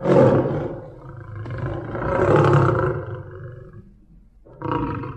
you